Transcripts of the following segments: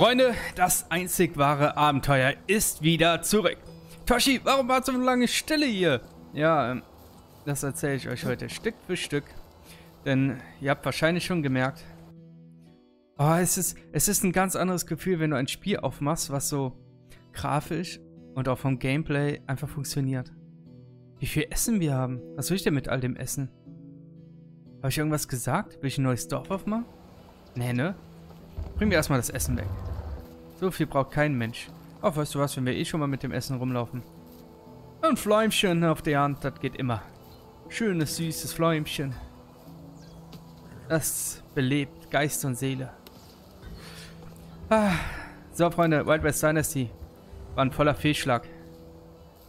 Freunde, das einzig wahre Abenteuer ist wieder zurück. Toshi, warum war so lange Stille hier? Ja, ähm, das erzähle ich euch heute Stück für Stück. Denn ihr habt wahrscheinlich schon gemerkt, oh, es, ist, es ist ein ganz anderes Gefühl, wenn du ein Spiel aufmachst, was so grafisch und auch vom Gameplay einfach funktioniert. Wie viel Essen wir haben. Was will ich denn mit all dem Essen? Habe ich irgendwas gesagt? Will ich ein neues Dorf aufmachen? Nee, ne? Bringen wir erstmal das Essen weg. So viel braucht kein Mensch. Ach, weißt du was, wenn wir eh schon mal mit dem Essen rumlaufen. Ein Fläumchen auf der Hand, das geht immer. Schönes, süßes Fläumchen. Das belebt Geist und Seele. Ah. So, Freunde, Wild West Dynasty war ein voller Fehlschlag.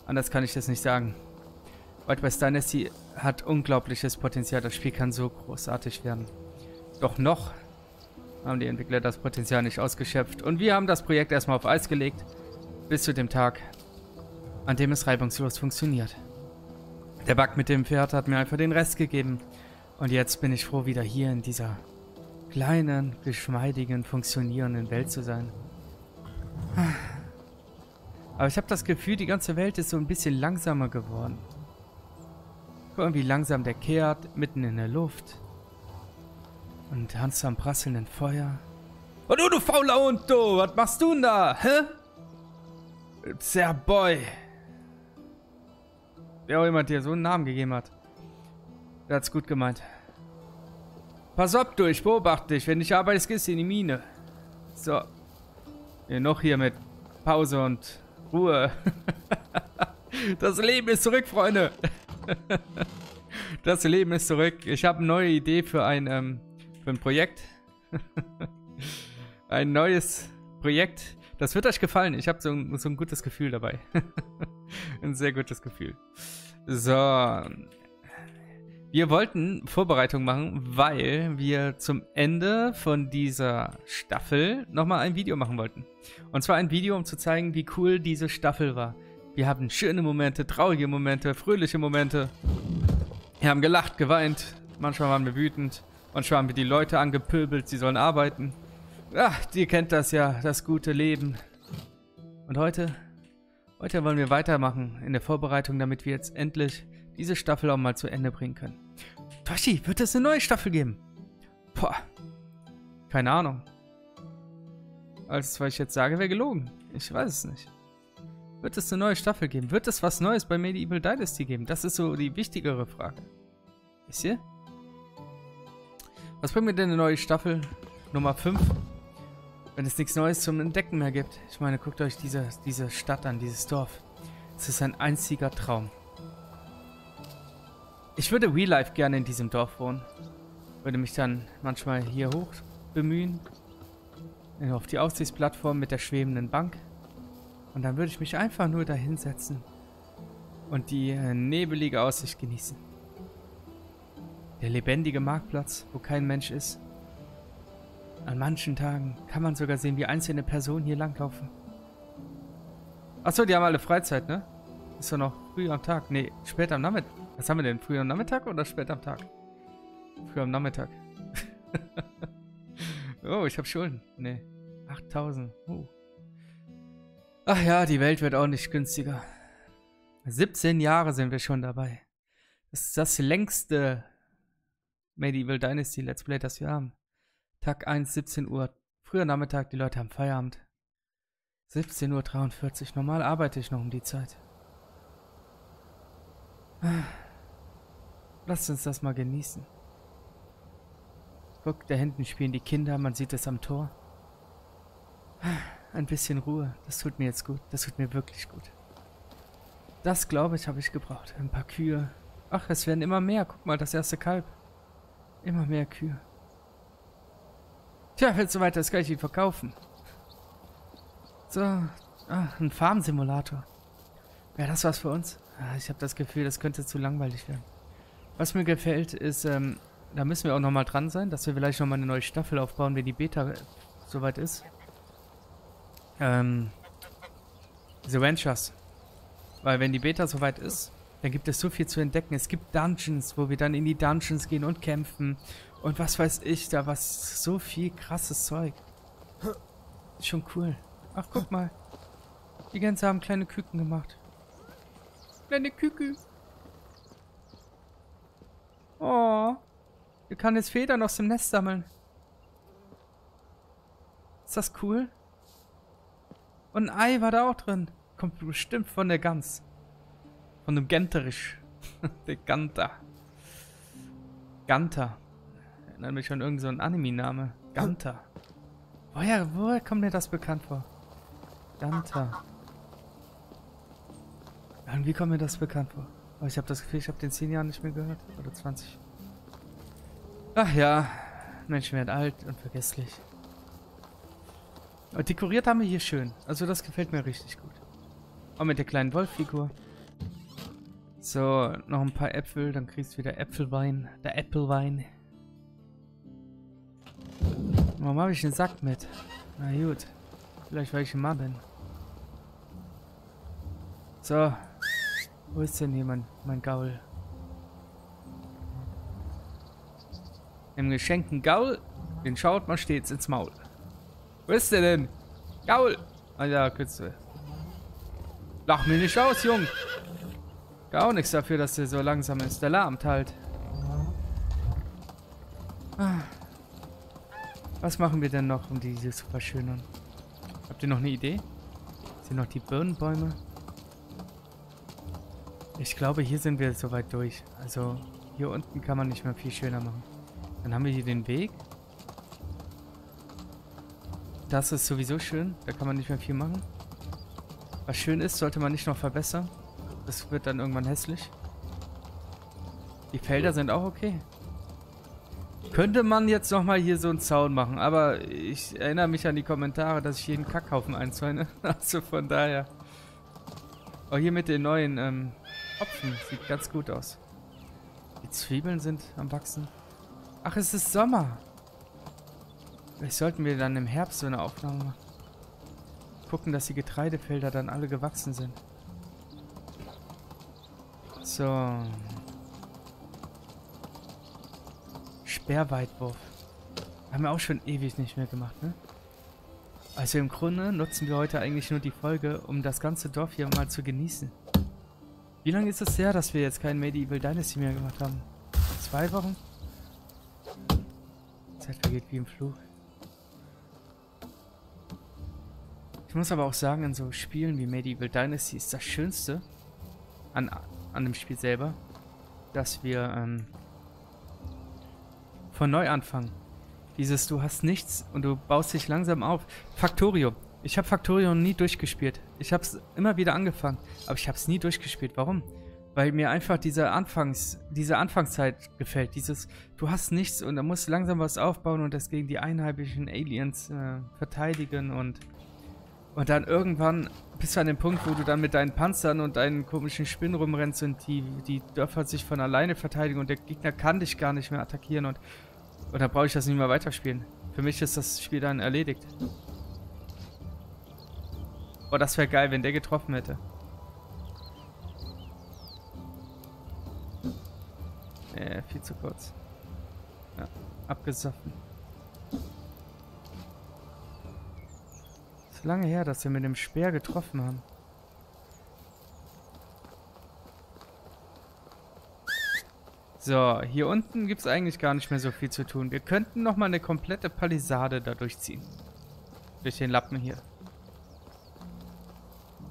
Anders kann ich das nicht sagen. Wild West Dynasty hat unglaubliches Potenzial. Das Spiel kann so großartig werden. Doch noch haben die Entwickler das Potenzial nicht ausgeschöpft. Und wir haben das Projekt erstmal auf Eis gelegt. Bis zu dem Tag, an dem es reibungslos funktioniert. Der Bug mit dem Pferd hat mir einfach den Rest gegeben. Und jetzt bin ich froh, wieder hier in dieser kleinen, geschmeidigen, funktionierenden Welt zu sein. Aber ich habe das Gefühl, die ganze Welt ist so ein bisschen langsamer geworden. Guck mal, wie langsam der kehrt, mitten in der Luft. Und tanzt am prasselnden Feuer. Und du, du fauler Hund, du! Was machst du denn da? Hä? Sehr Boy. Wer auch immer dir so einen Namen gegeben hat. Der hat's gut gemeint. Pass auf, du, ich beobachte dich. Wenn ich arbeitest, gehst du in die Mine. So. Ja, noch hier mit Pause und Ruhe. das Leben ist zurück, Freunde. das Leben ist zurück. Ich habe eine neue Idee für ein, ähm, für ein Projekt. ein neues Projekt. Das wird euch gefallen. Ich habe so, so ein gutes Gefühl dabei. ein sehr gutes Gefühl. So. Wir wollten Vorbereitung machen, weil wir zum Ende von dieser Staffel nochmal ein Video machen wollten. Und zwar ein Video, um zu zeigen, wie cool diese Staffel war. Wir haben schöne Momente, traurige Momente, fröhliche Momente. Wir haben gelacht, geweint. Manchmal waren wir wütend. Manchmal haben wir die Leute angepöbelt, sie sollen arbeiten. Ach, ihr kennt das ja, das gute Leben. Und heute, heute wollen wir weitermachen in der Vorbereitung, damit wir jetzt endlich diese Staffel auch mal zu Ende bringen können. Toshi, wird es eine neue Staffel geben? Boah, keine Ahnung. Alles, was ich jetzt sage, wäre gelogen. Ich weiß es nicht. Wird es eine neue Staffel geben? Wird es was Neues bei Medieval Dynasty geben? Das ist so die wichtigere Frage. Ist ihr? Was bringt mir denn eine neue Staffel Nummer 5? Wenn es nichts Neues zum Entdecken mehr gibt. Ich meine, guckt euch diese, diese Stadt an, dieses Dorf. Es ist ein einziger Traum. Ich würde Real Life gerne in diesem Dorf wohnen. Würde mich dann manchmal hier hoch bemühen. Auf die Aussichtsplattform mit der schwebenden Bank. Und dann würde ich mich einfach nur da hinsetzen. Und die äh, nebelige Aussicht genießen. Der lebendige Marktplatz, wo kein Mensch ist. An manchen Tagen kann man sogar sehen, wie einzelne Personen hier langlaufen. Achso, die haben alle Freizeit, ne? Ist doch noch früh am Tag. Ne, spät am Nachmittag. Was haben wir denn? Früh am Nachmittag oder spät am Tag? Früh am Nachmittag. oh, ich habe Schulden. Ne, 8000. Uh. Ach ja, die Welt wird auch nicht günstiger. 17 Jahre sind wir schon dabei. Das ist das längste Medieval Dynasty Let's Play, das wir haben. Tag 1, 17 Uhr. Früher Nachmittag, die Leute haben Feierabend. 17.43 Uhr. Normal arbeite ich noch um die Zeit. Lasst uns das mal genießen. Guck, da hinten spielen die Kinder, man sieht es am Tor. Ein bisschen Ruhe, das tut mir jetzt gut. Das tut mir wirklich gut. Das, glaube ich, habe ich gebraucht. Ein paar Kühe. Ach, es werden immer mehr. Guck mal, das erste Kalb. Immer mehr Kühe. Tja, wenn es so weiter ist, kann ich ihn verkaufen. So, ah, ein Farmsimulator. Wäre das was für uns? Ah, ich habe das Gefühl, das könnte zu langweilig werden. Was mir gefällt, ist, ähm, da müssen wir auch nochmal dran sein, dass wir vielleicht nochmal eine neue Staffel aufbauen, wenn die Beta soweit ist. Ähm, The Ventures. Weil wenn die Beta soweit ist, dann gibt es so viel zu entdecken. Es gibt Dungeons, wo wir dann in die Dungeons gehen und kämpfen. Und was weiß ich, da was so viel krasses Zeug. Schon cool. Ach, guck mal. Die Gänse haben kleine Küken gemacht. Kleine Kükü. Oh. Wir kann jetzt Federn aus dem Nest sammeln. Ist das cool? Und ein Ei war da auch drin. Kommt bestimmt von der Gans. Von dem Genterisch. der Ganta. Ganta. Erinnert mich an irgendeinen so Anime-Name. Ganta. Woher, woher kommt mir das bekannt vor? Ganta. Irgendwie kommt mir das bekannt vor. Aber ich habe das Gefühl, ich habe den 10 Jahren nicht mehr gehört. Oder 20. Ach ja. Menschen werden alt und vergesslich. Aber dekoriert haben wir hier schön. Also das gefällt mir richtig gut. Auch mit der kleinen Wolffigur. So, noch ein paar Äpfel, dann kriegst du wieder Äpfelwein. Der Äpfelwein. Warum habe ich einen Sack mit? Na gut. Vielleicht weil ich ein Mann bin. So. Wo ist denn jemand? Mein Gaul. Im geschenkten Gaul, den schaut man stets ins Maul. Wo ist der denn? Gaul! Ah ja, Kütze. Lach mich nicht aus, Jung. Gar nichts dafür, dass der so langsam ist. Der lahmt halt. Ah. Was machen wir denn noch, um diese zu verschönern? Habt ihr noch eine Idee? Sind noch die Birnenbäume? Ich glaube, hier sind wir soweit durch. Also, hier unten kann man nicht mehr viel schöner machen. Dann haben wir hier den Weg. Das ist sowieso schön. Da kann man nicht mehr viel machen. Was schön ist, sollte man nicht noch verbessern. Das wird dann irgendwann hässlich. Die Felder sind auch okay. Könnte man jetzt nochmal hier so einen Zaun machen, aber ich erinnere mich an die Kommentare, dass ich jeden Kackhaufen einzäune. also von daher. Auch hier mit den neuen ähm, Hopfen. Sieht ganz gut aus. Die Zwiebeln sind am Wachsen. Ach, es ist Sommer. Vielleicht sollten wir dann im Herbst so eine Aufnahme machen. Gucken, dass die Getreidefelder dann alle gewachsen sind. So. Sperrweitwurf. Haben wir auch schon ewig nicht mehr gemacht, ne? Also im Grunde nutzen wir heute eigentlich nur die Folge, um das ganze Dorf hier mal zu genießen. Wie lange ist es her, dass wir jetzt kein Medieval Dynasty mehr gemacht haben? Zwei Wochen? Zeit vergeht wie im Fluch. Ich muss aber auch sagen, in so Spielen wie Medieval Dynasty ist das Schönste an, an dem Spiel selber, dass wir ähm, von neu anfangen. Dieses, du hast nichts und du baust dich langsam auf. Factorio. Ich habe Factorio nie durchgespielt. Ich habe es immer wieder angefangen, aber ich habe es nie durchgespielt. Warum? Weil mir einfach diese Anfangs, diese Anfangszeit gefällt. Dieses, du hast nichts und da musst du langsam was aufbauen und das gegen die einheimischen Aliens äh, verteidigen und und dann irgendwann bist du an dem Punkt, wo du dann mit deinen Panzern und deinen komischen Spinnen rumrennst und die, die Dörfer sich von alleine verteidigen und der Gegner kann dich gar nicht mehr attackieren und, und dann brauche ich das nicht mehr weiterspielen. Für mich ist das Spiel dann erledigt. Oh, das wäre geil, wenn der getroffen hätte. Äh, viel zu kurz. Ja, abgesoffen. Lange her, dass wir mit dem Speer getroffen haben. So, hier unten gibt es eigentlich gar nicht mehr so viel zu tun. Wir könnten nochmal eine komplette Palisade da durchziehen. Durch den Lappen hier.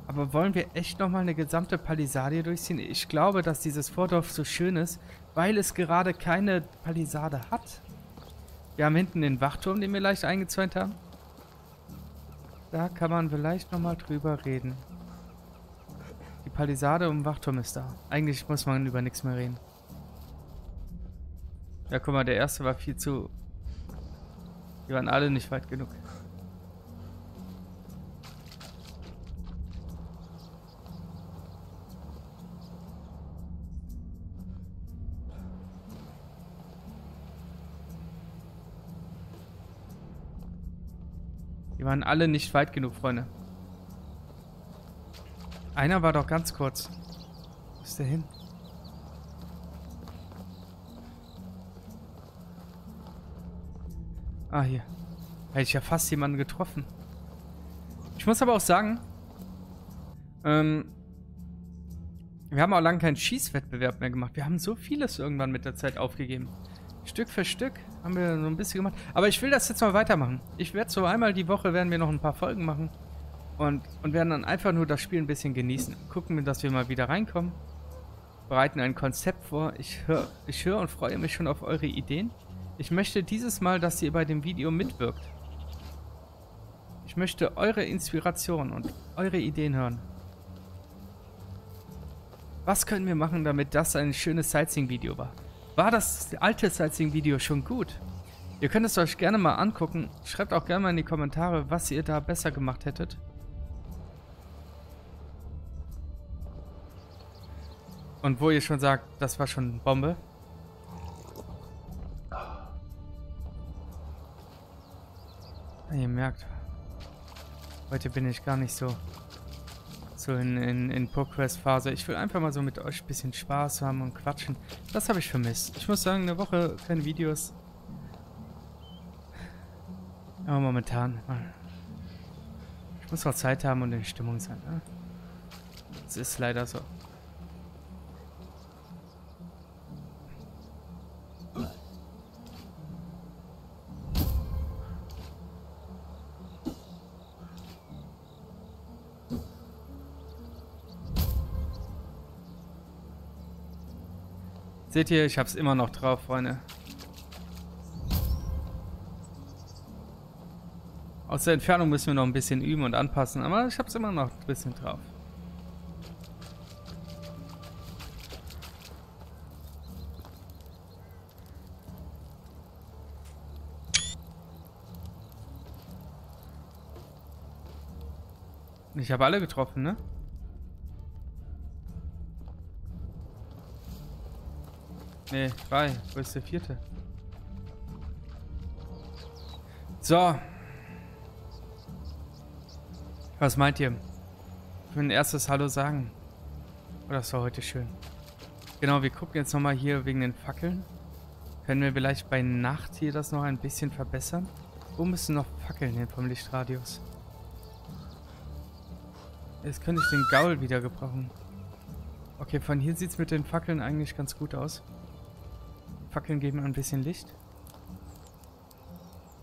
Aber wollen wir echt nochmal eine gesamte Palisade hier durchziehen? Ich glaube, dass dieses Vordorf so schön ist, weil es gerade keine Palisade hat. Wir haben hinten den Wachturm, den wir leicht eingezäunt haben. Da kann man vielleicht nochmal drüber reden. Die Palisade um Wachturm ist da. Eigentlich muss man über nichts mehr reden. Ja, guck mal, der erste war viel zu... Die waren alle nicht weit genug. Waren alle nicht weit genug, Freunde. Einer war doch ganz kurz. Wo ist der hin? Ah, hier. Hätte ich ja fast jemanden getroffen. Ich muss aber auch sagen, ähm, wir haben auch lange keinen Schießwettbewerb mehr gemacht. Wir haben so vieles irgendwann mit der Zeit aufgegeben. Stück für Stück haben wir so ein bisschen gemacht. Aber ich will das jetzt mal weitermachen. Ich werde so einmal die Woche werden wir noch ein paar Folgen machen. Und, und werden dann einfach nur das Spiel ein bisschen genießen. Gucken, dass wir mal wieder reinkommen. Bereiten ein Konzept vor. Ich höre ich hör und freue mich schon auf eure Ideen. Ich möchte dieses Mal, dass ihr bei dem Video mitwirkt. Ich möchte eure Inspiration und eure Ideen hören. Was können wir machen, damit das ein schönes Sightseeing-Video war? War das alte Sightseeing-Video schon gut? Ihr könnt es euch gerne mal angucken. Schreibt auch gerne mal in die Kommentare, was ihr da besser gemacht hättet. Und wo ihr schon sagt, das war schon Bombe. Ihr merkt, heute bin ich gar nicht so so in, in, in Progress-Phase. Ich will einfach mal so mit euch ein bisschen Spaß haben und quatschen. Das habe ich vermisst. Ich muss sagen, eine Woche keine Videos. Aber momentan, ich muss auch Zeit haben und in Stimmung sein. Ne? Das ist leider so. Seht ihr, ich hab's immer noch drauf, Freunde. Aus der Entfernung müssen wir noch ein bisschen üben und anpassen, aber ich hab's immer noch ein bisschen drauf. Ich habe alle getroffen, ne? Nee, drei. Wo ist der vierte? So. Was meint ihr? Ich will ein erstes Hallo sagen. Oh, das war heute schön. Genau, wir gucken jetzt nochmal hier wegen den Fackeln. Können wir vielleicht bei Nacht hier das noch ein bisschen verbessern? Wo müssen noch Fackeln hin vom Lichtradius? Jetzt könnte ich den Gaul wieder gebrauchen. Okay, von hier sieht es mit den Fackeln eigentlich ganz gut aus. Fackeln geben ein bisschen Licht.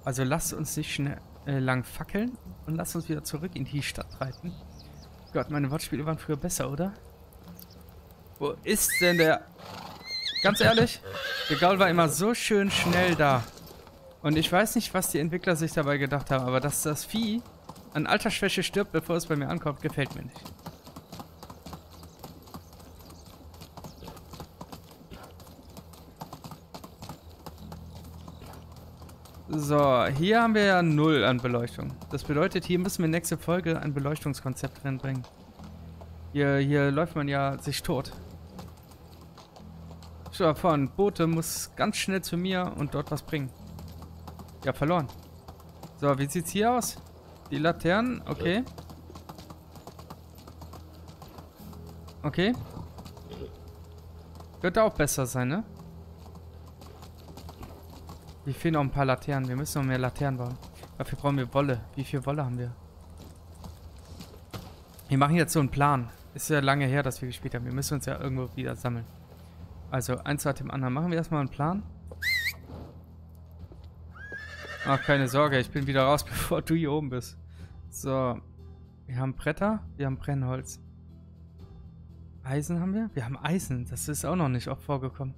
Also lasst uns nicht schnell äh, lang fackeln und lasst uns wieder zurück in die Stadt reiten. Gott, meine Wortspiele waren früher besser, oder? Wo ist denn der... Ganz ehrlich, der Gaul war immer so schön schnell da. Und ich weiß nicht, was die Entwickler sich dabei gedacht haben, aber dass das Vieh an Altersschwäche stirbt, bevor es bei mir ankommt, gefällt mir nicht. So, hier haben wir ja null an Beleuchtung. Das bedeutet, hier müssen wir nächste Folge ein Beleuchtungskonzept reinbringen. Hier, hier läuft man ja sich tot. Schau mal ein Bote muss ganz schnell zu mir und dort was bringen. Ja, verloren. So, wie sieht's hier aus? Die Laternen, okay. Okay. Könnte auch besser sein, ne? Wir fehlen noch ein paar Laternen. Wir müssen noch mehr Laternen bauen. Dafür brauchen wir Wolle. Wie viel Wolle haben wir? Wir machen jetzt so einen Plan. Ist ja lange her, dass wir gespielt haben. Wir müssen uns ja irgendwo wieder sammeln. Also, eins nach dem anderen. Machen wir erstmal einen Plan. Ach, keine Sorge. Ich bin wieder raus, bevor du hier oben bist. So. Wir haben Bretter. Wir haben Brennholz. Eisen haben wir? Wir haben Eisen. Das ist auch noch nicht oft vorgekommen.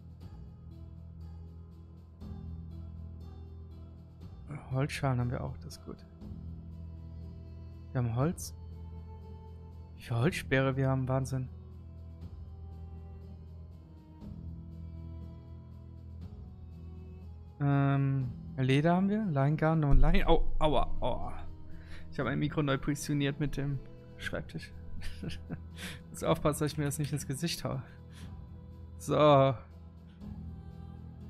Holzschalen haben wir auch, das ist gut. Wir haben Holz. Wie viel Holzsperre wir haben, Wahnsinn. Ähm, Leder haben wir, Leingarn und Lein. Oh, aua, aua. Ich habe mein Mikro neu positioniert mit dem Schreibtisch. muss aufpassen, dass ich mir das nicht ins Gesicht haue. So.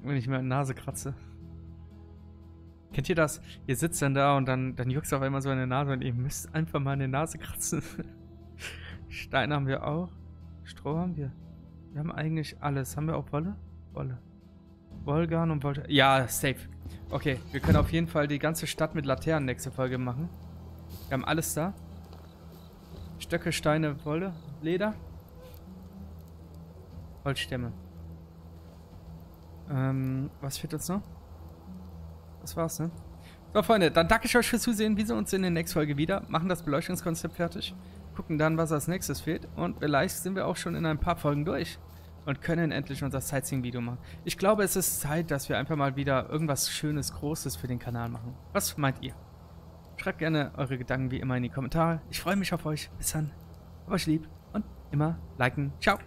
Wenn ich mir die Nase kratze. Kennt ihr das? Ihr sitzt dann da und dann, dann juckt es auf einmal so in der Nase und ihr müsst einfach mal in der Nase kratzen. Stein haben wir auch. Stroh haben wir. Wir haben eigentlich alles. Haben wir auch Wolle? Wolle. Wollgarn und Wolle. Ja, safe. Okay, wir können auf jeden Fall die ganze Stadt mit Laternen nächste Folge machen. Wir haben alles da. Stöcke, Steine, Wolle, Leder. Holzstämme. Ähm, was fehlt uns noch? Das war's, ne? So, Freunde, dann danke ich euch fürs Zusehen. Wir sehen uns in der nächsten Folge wieder. Machen das Beleuchtungskonzept fertig. Gucken dann, was als nächstes fehlt. Und vielleicht sind wir auch schon in ein paar Folgen durch. Und können endlich unser Sightseeing-Video machen. Ich glaube, es ist Zeit, dass wir einfach mal wieder irgendwas Schönes, Großes für den Kanal machen. Was meint ihr? Schreibt gerne eure Gedanken wie immer in die Kommentare. Ich freue mich auf euch. Bis dann. Hab euch lieb und immer liken. Ciao.